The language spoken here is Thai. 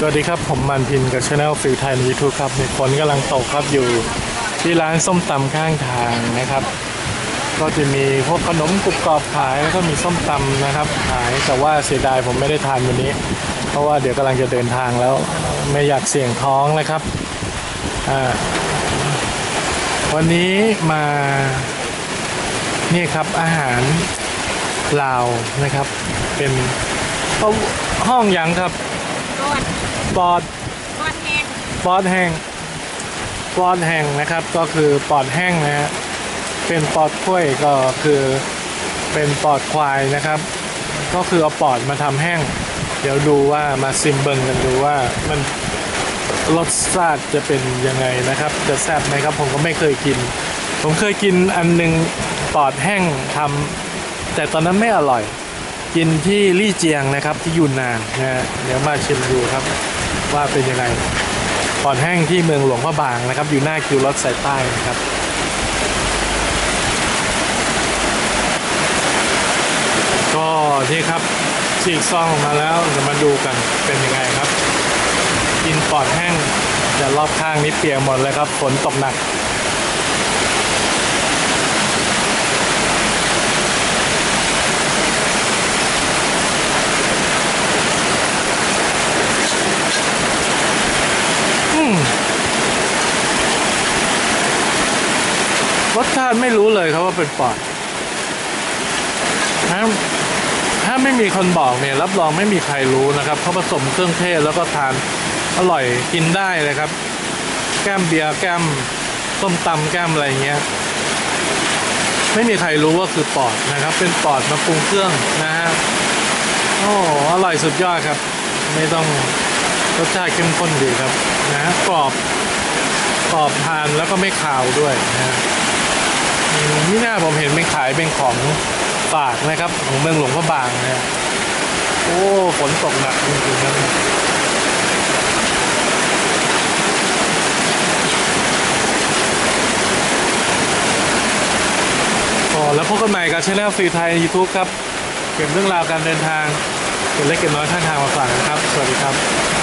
สวัสดีครับ ผมมันพินกับช anel ฟิลไทยในยูทูบครับมีฝนกำลังตกครับอยู่ที่ร้านส้มตำข้างทางนะครับ ก็จะมีพวกขนมกรุบกรอบขายแล้วก็มีส้มตำนะครับขายแต่ว่าเสียดายผมไม่ได้ทานวันนี้ เพราะว่าเดี๋ยวกำลังจะเดินทางแล้วไม่อยากเสี่ยงท้องนะครับวันนี้มานี่ครับอาหารลาวนะครับ เป็นห้องยังครับ รอดปอดรอดแห้งปอดแห้งปอดแห้งนะครับ ก็คือปอดแห้งนะฮะเป็นปอดกล้วยก็คือเป็นปอดควายนะครับ ก็คือเอาปอดมาทำแห้ง เดี๋ยวดูว่ามาซิมเบิงกันดูว่ามันรสชาติจะเป็นยังไงนะครับ จะแซ่บไหมครับ ผมก็ไม่เคยกิน ผมเคยกินอันหนึงปอดแห้งทำแต่ตอนนั้นไม่อร่อย กินที่ลี่เจียงนะครับที่ยูนนานนะฮะเดี๋ยวมาชิมดูครับว่าเป็นยังไงปอดแห้งที่เมืองหลวงพระบางนะครับ อยู่หน้าคิวรถสายใต้นะครับก็นี่ครับฉีกซองออกมาแล้วจะมาดูกันเป็นยังไงครับ กินปอดแห้งแต่รอบข้างนี้เปียกหมดเลยครับฝนตกหนัก รสชาติไม่รู้เลยครับว่าเป็นปอดถ้าถ้าไม่มีคนบอกเนี่ย รับรองไม่มีใครรู้นะครับเขาผสมเครื่องเทศแล้วก็ทานอร่อยกินได้เลยครับ แก้มเบียร์แก้มส้มตำแก้มอะไรเงี้ย ไม่มีใครรู้ว่าคือปอดนะครับ เป็นปอดมาปรุงเครื่องนะฮะโอ้อร่อยสุดยอดครับ ไม่ต้องรสชาติเข้มข้นดีครับนะกรอบกรอบทานแล้วก็ไม่คาวด้วยนะ นี่น่าผมเห็นเป็นขายเป็นของฝากนะครับ ของเมืองหลวงพระบางนะโอ้ฝนตกหนักจริงๆครับอ๋อแล้วพบกันใหม่กับช anel ฟรีไทยยูทูบครับ เก็บเรื่องราวการเดินทางเก็บเล็กเก็บน้อยข้างทางมาฝากนะครับ สวัสดีครับ